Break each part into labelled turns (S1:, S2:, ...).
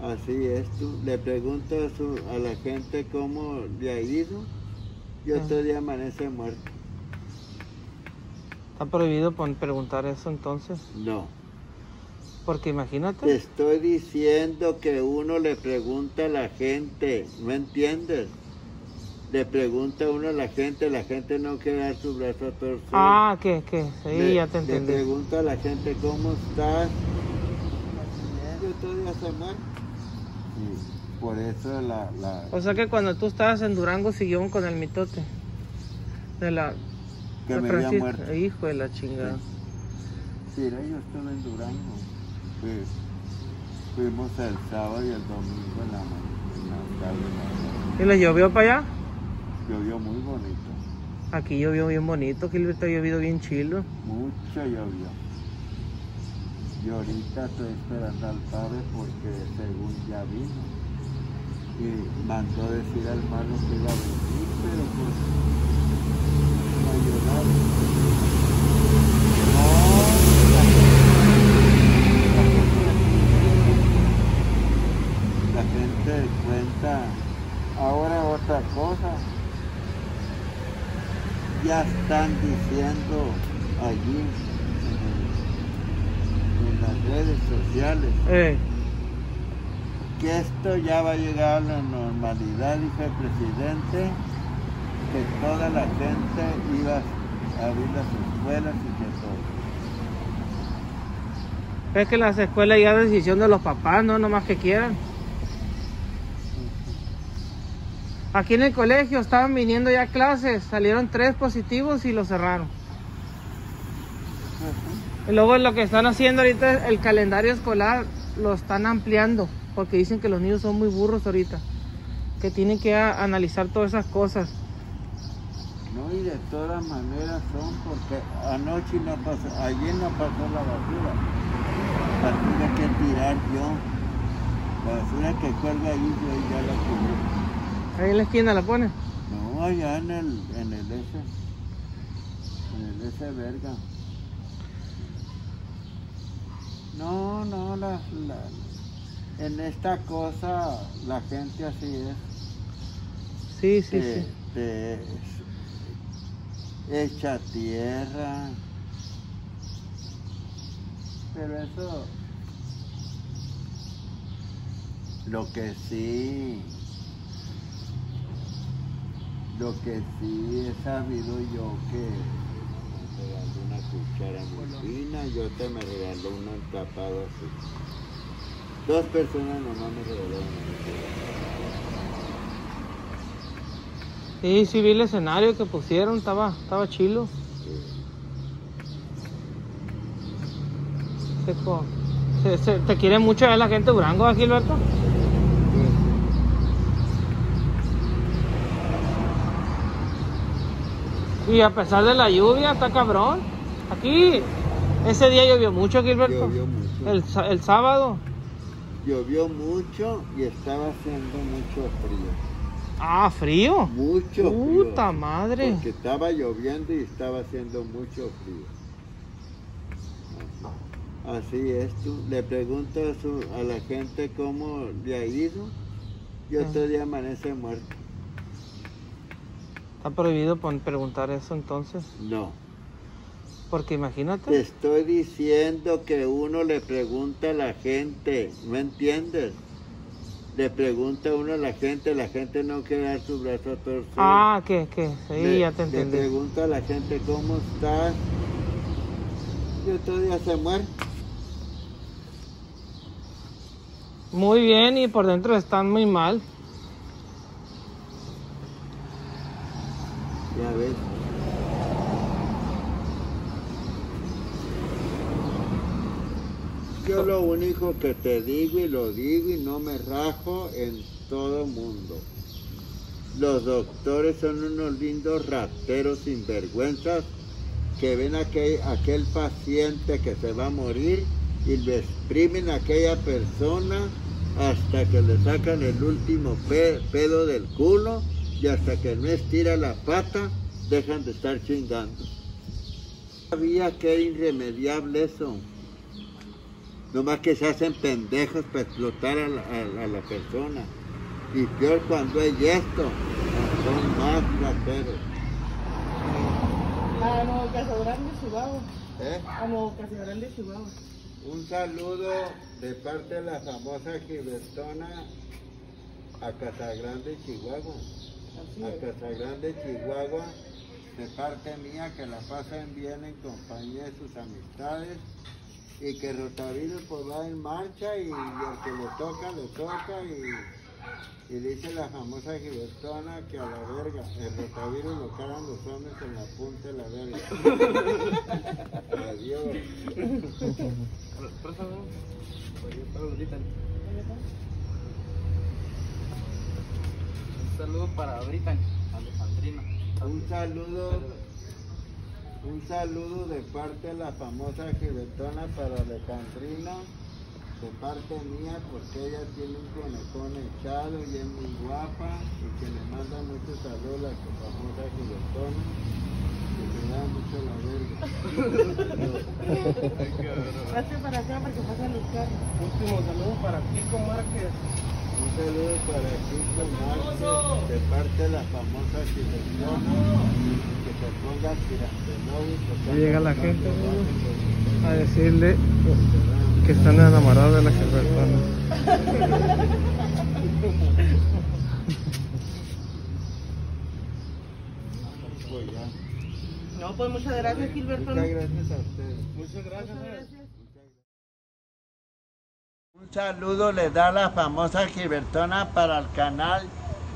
S1: Así es tú. Le pregunto a, la gente cómo le ha ido y otro día amanece muerto.
S2: Está prohibido preguntar eso entonces.
S1: No.
S2: Porque
S1: Te
S2: imagínate.
S1: estoy diciendo que uno le pregunta a la gente, ¿no entiendes? Le pregunta uno a la gente, la gente no quiere dar su brazo a torcer.
S2: Ah, que, que, sí,
S1: le,
S2: ya te
S1: Le
S2: entendí.
S1: pregunta a la gente, ¿cómo estás? Y otro día se muere. Sí, por eso la... la
S2: O sea que cuando tú estabas en Durango siguió con el mitote. De la...
S1: que
S2: de
S1: me había muerto.
S2: Hijo de la chingada.
S1: Sí, era, yo estuve en Durango. Fui- fuimos el sábado y el domingo en la, en la tarde.
S2: ¿Y le llovió para allá?
S1: Llovió muy bonito.
S2: Aquí llovió bien bonito, Gilberto ha llovido bien chilo.
S1: Mucho llovió. Y ahorita estoy esperando al padre porque según ya vino. Y mandó decir al hermano que iba a venir, pero pues no llegado. No, la gente cuenta ahora otra cosa ya están diciendo allí en, en las redes sociales
S2: Eh,
S1: que esto ya va a llegar a la normalidad, dijo el presidente, que toda la gente iba a abrir las escuelas y que todo.
S2: es que las escuelas ya es decisión de los papás, no nomás que quieran. Aquí en el colegio estaban viniendo ya clases, salieron tres positivos y lo cerraron. Y luego lo que están haciendo ahorita es el calendario escolar lo están ampliando porque dicen que los niños son muy burros ahorita, que tienen que analizar todas esas cosas.
S1: No, y de todas maneras son porque anoche no pasó, ayer no pasó la basura. La tuve que tirar yo. La basura que cuelga ahí yo ya la tiré.
S2: Ahí en la esquina la ponen.
S1: No, allá en el, en el ese, en el ese verga. No, no, la, la- en esta cosa la gente así es.
S2: Sí, sí,
S1: te,
S2: sí.
S1: te echa tierra. Pero eso, lo que sí, lo que sí he sabido yo que regaló una cuchara muy fina y otra me regaló un encapado así. Dos personas nomás me regalaron una cuchara.
S2: Sí, sí vi el escenario que pusieron, estaba, estaba chilo. Se co- se- se- ¿Te quiere mucho ver la gente de Durango, ¿ah, Gilberto? Y a pesar de la lluvia, está cabrón. Aquí, ese día llovió mucho, Gilberto.
S1: Llovió mucho.
S2: El, el sábado.
S1: Llovió mucho y estaba haciendo mucho frío.
S2: Ah, frío.
S1: Mucho frío.
S2: Puta madre.
S1: Porque estaba lloviendo y estaba haciendo mucho frío. Así es tú. Le pregunto a, su- a la gente cómo le ha ido y otro día amanece muerto.
S2: Está prohibido preguntar eso entonces.
S1: No.
S2: Porque
S1: Te
S2: imagínate.
S1: estoy diciendo que uno le pregunta a la gente, ¿no entiendes? Le pregunta uno a la gente, la gente no quiere dar su brazo a torcer.
S2: Ah, que, que, sí,
S1: Le-
S2: ya te
S1: Le
S2: entendí.
S1: pregunta a la gente cómo estás. Y otro día se muere.
S2: Muy bien y por dentro están muy mal.
S1: Yo lo único que te digo y lo digo y no me rajo en todo mundo. Los doctores son unos lindos rateros sinvergüenzas que ven a aquel, aquel paciente que se va a morir y lo exprimen a aquella persona hasta que le sacan el último pe- pedo del culo y hasta que no estira la pata dejan de estar chingando. Sabía que era irremediable eso. Nomás que se hacen pendejos para explotar a la, a- a la persona. Y peor cuando hay esto, son más rateros.
S2: Ah, no, Casa Grande, Chihuahua.
S1: ¿eh?
S2: Casa Grande, Chihuahua.
S1: Un saludo de parte de la famosa Gibertona a Casagrande, Chihuahua. A
S2: es.
S1: Casagrande, Chihuahua, de parte mía, que la pasen bien en compañía de sus amistades y que Rotavirus pues va en marcha y, al que le toca, le toca y, y dice la famosa Gibertona que a la verga, el rotavirus lo cargan los hombres en la punta de la verga. Adiós.
S3: Un saludo para Brittany, Alejandrina.
S1: Un saludo, un saludo de parte de la famosa Gibetona para Alejandrina, de parte mía, porque ella tiene un conejón echado y es muy guapa, y que le manda muchos saludos a la famosa Gibetona, que se da mucho la verga.
S2: Hazte para acá para que pasen los carros.
S3: Último saludo para Kiko Márquez.
S1: Un saludo para Kiko Márquez, de parte de la famosa Gibetona, que se ponga tirantenóbico.
S2: Ya llega la gente, A decirle que están enamorados de la Gibertona.
S1: Pues.
S2: No, pues muchas gracias, Gilbertona.
S1: Muchas gracias a ustedes.
S3: Muchas gracias.
S1: Un saludo le da la famosa Gilbertona para el canal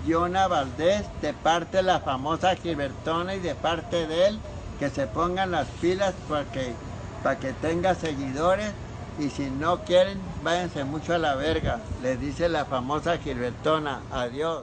S1: Yona Valdés, de parte de la famosa Gilbertona y de parte de él, que se pongan las pilas para que, para que tenga seguidores y si no quieren, váyanse mucho a la verga, le dice la famosa Gilbertona. Adiós.